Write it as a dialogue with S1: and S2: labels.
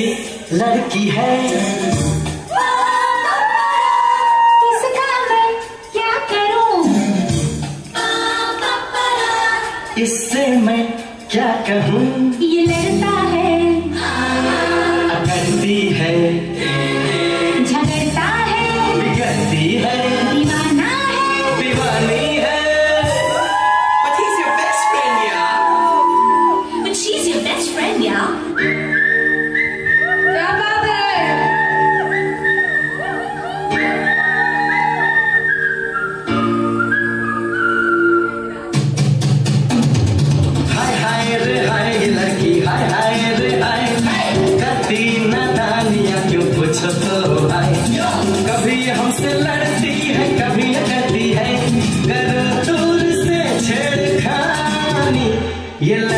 S1: कैसी लड़की है
S2: मैं क्या करूँ
S1: इससे मैं क्या कहूँ
S2: ये लड़ता है
S1: अगरती है
S2: झगड़ता है
S1: बिगड़ती है
S2: दीवाना है
S1: दीवानी है But he's your best friend, yeah.
S2: But she's your best friend, yeah.
S1: Y en la